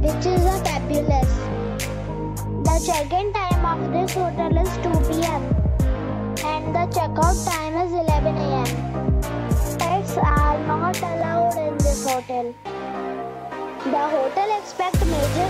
which is a fabulous. The check-in time of this hotel is 2 p.m. and the checkout time is 11 a.m. Pets are not allowed in this hotel. The hotel expects major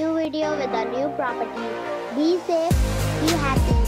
video with a new property. Be safe, be happy.